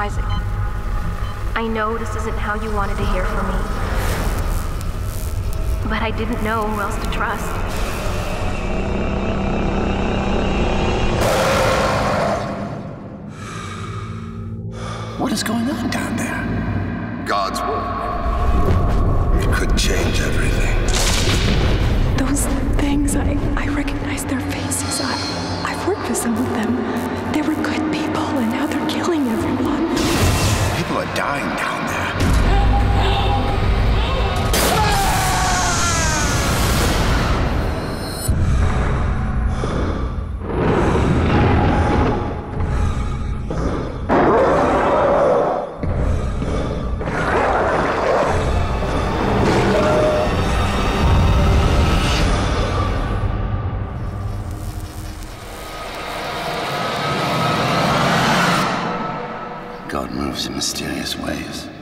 I know this isn't how you wanted to hear from me. But I didn't know who else to trust. What is going on down there? God's work. It could change everything. Those things, I, I recognize their faces. I, I've worked with some of them. In mysterious ways.